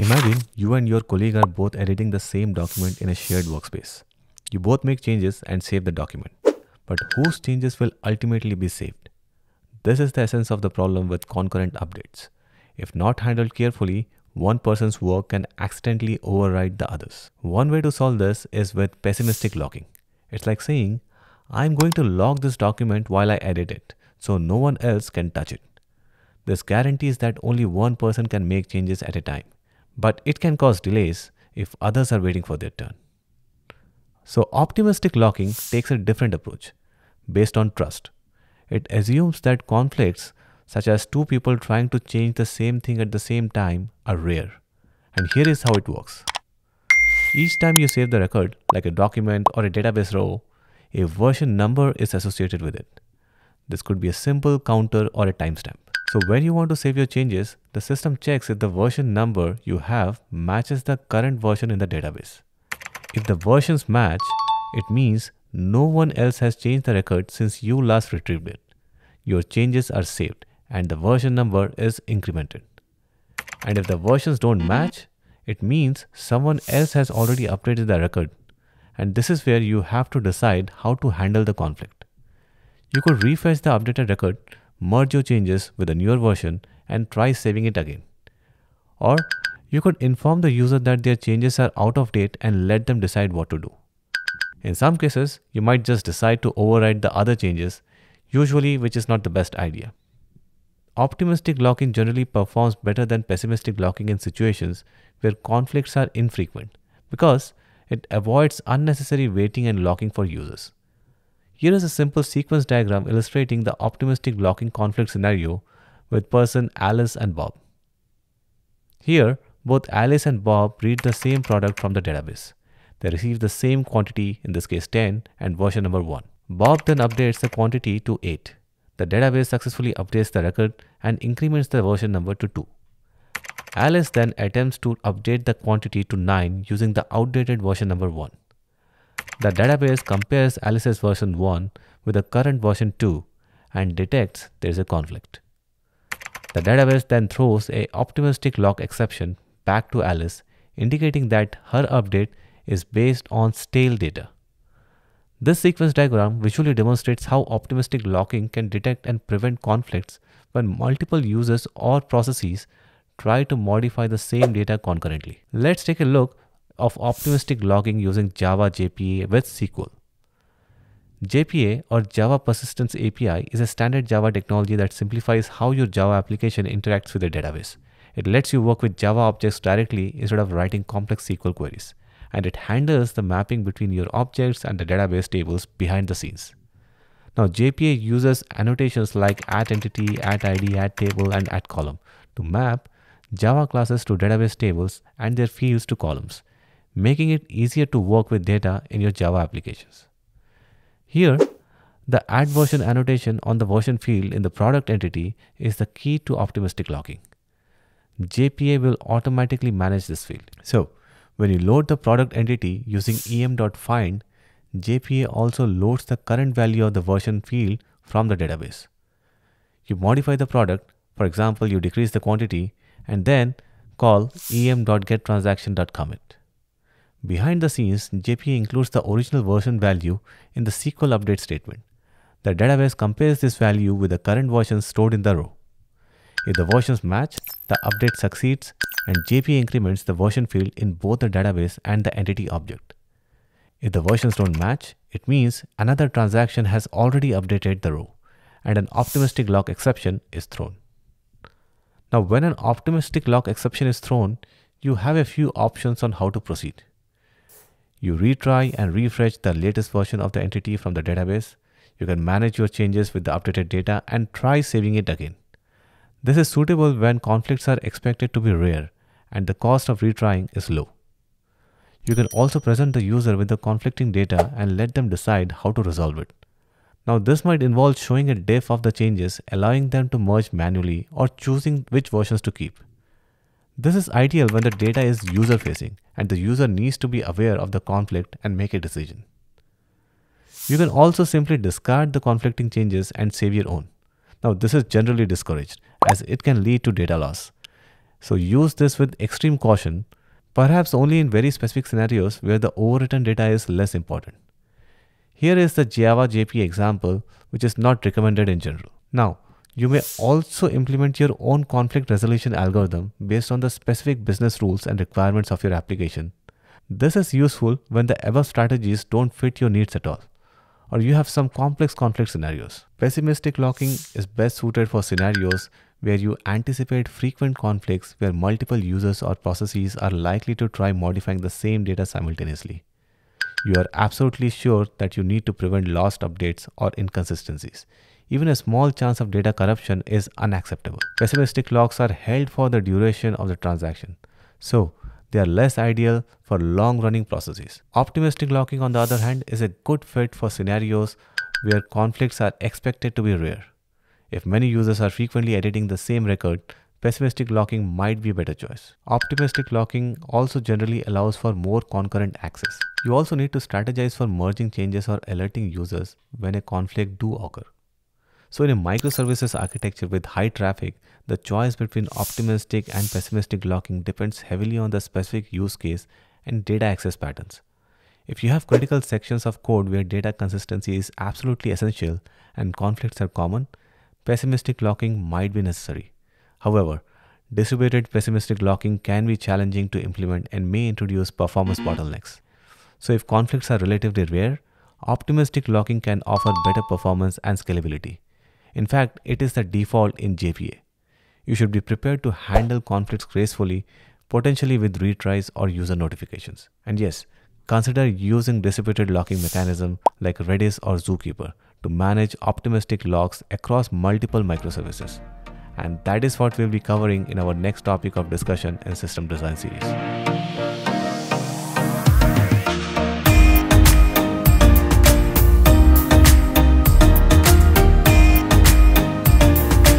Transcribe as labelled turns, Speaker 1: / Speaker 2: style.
Speaker 1: Imagine you and your colleague are both editing the same document in a shared workspace. You both make changes and save the document. But whose changes will ultimately be saved? This is the essence of the problem with concurrent updates. If not handled carefully, one person's work can accidentally override the others. One way to solve this is with pessimistic locking. It's like saying, I'm going to lock this document while I edit it, so no one else can touch it. This guarantees that only one person can make changes at a time, but it can cause delays if others are waiting for their turn. So optimistic locking takes a different approach, based on trust. It assumes that conflicts such as two people trying to change the same thing at the same time, are rare. And here is how it works. Each time you save the record, like a document or a database row, a version number is associated with it. This could be a simple counter or a timestamp. So when you want to save your changes, the system checks if the version number you have matches the current version in the database. If the versions match, it means no one else has changed the record since you last retrieved it. Your changes are saved and the version number is incremented. And if the versions don't match, it means someone else has already updated the record. And this is where you have to decide how to handle the conflict. You could refresh the updated record, merge your changes with a newer version, and try saving it again. Or you could inform the user that their changes are out of date and let them decide what to do. In some cases, you might just decide to override the other changes, usually which is not the best idea. Optimistic locking generally performs better than pessimistic locking in situations where conflicts are infrequent because it avoids unnecessary waiting and locking for users. Here is a simple sequence diagram illustrating the optimistic locking conflict scenario with person Alice and Bob. Here, both Alice and Bob read the same product from the database. They receive the same quantity, in this case 10, and version number 1. Bob then updates the quantity to 8. The database successfully updates the record and increments the version number to 2. Alice then attempts to update the quantity to 9 using the outdated version number 1. The database compares Alice's version 1 with the current version 2 and detects there is a conflict. The database then throws a optimistic lock exception back to Alice indicating that her update is based on stale data. This sequence diagram visually demonstrates how optimistic locking can detect and prevent conflicts when multiple users or processes try to modify the same data concurrently. Let's take a look of optimistic locking using Java JPA with SQL. JPA or Java Persistence API is a standard Java technology that simplifies how your Java application interacts with the database. It lets you work with Java objects directly instead of writing complex SQL queries and it handles the mapping between your objects and the database tables behind the scenes. Now JPA uses annotations like at entity, at ID, at table, and at column to map Java classes to database tables and their fields to columns, making it easier to work with data in your Java applications. Here, the add version annotation on the version field in the product entity is the key to optimistic locking. JPA will automatically manage this field. So when you load the product entity using em.find, JPA also loads the current value of the version field from the database. You modify the product, for example, you decrease the quantity, and then call em.getTransaction.commit. Behind the scenes, JPA includes the original version value in the SQL update statement. The database compares this value with the current version stored in the row. If the versions match, the update succeeds and JPA increments the version field in both the database and the entity object. If the versions don't match, it means another transaction has already updated the row and an optimistic lock exception is thrown. Now, when an optimistic lock exception is thrown, you have a few options on how to proceed. You retry and refresh the latest version of the entity from the database. You can manage your changes with the updated data and try saving it again. This is suitable when conflicts are expected to be rare and the cost of retrying is low. You can also present the user with the conflicting data and let them decide how to resolve it. Now this might involve showing a diff of the changes, allowing them to merge manually or choosing which versions to keep. This is ideal when the data is user facing and the user needs to be aware of the conflict and make a decision. You can also simply discard the conflicting changes and save your own. Now this is generally discouraged as it can lead to data loss. So use this with extreme caution, perhaps only in very specific scenarios where the overwritten data is less important. Here is the Java JP example, which is not recommended in general. Now, you may also implement your own conflict resolution algorithm based on the specific business rules and requirements of your application. This is useful when the above strategies don't fit your needs at all, or you have some complex conflict scenarios. Pessimistic locking is best suited for scenarios where you anticipate frequent conflicts where multiple users or processes are likely to try modifying the same data simultaneously. You are absolutely sure that you need to prevent lost updates or inconsistencies. Even a small chance of data corruption is unacceptable. Pessimistic locks are held for the duration of the transaction, so they are less ideal for long running processes. Optimistic locking, on the other hand, is a good fit for scenarios where conflicts are expected to be rare. If many users are frequently editing the same record, pessimistic locking might be a better choice. Optimistic locking also generally allows for more concurrent access. You also need to strategize for merging changes or alerting users when a conflict do occur. So in a microservices architecture with high traffic, the choice between optimistic and pessimistic locking depends heavily on the specific use case and data access patterns. If you have critical sections of code where data consistency is absolutely essential and conflicts are common, pessimistic locking might be necessary. However, distributed pessimistic locking can be challenging to implement and may introduce performance bottlenecks. So if conflicts are relatively rare, optimistic locking can offer better performance and scalability. In fact, it is the default in JPA. You should be prepared to handle conflicts gracefully, potentially with retries or user notifications. And yes, consider using distributed locking mechanism like Redis or Zookeeper to manage optimistic locks across multiple microservices. And that is what we'll be covering in our next topic of discussion in System Design series.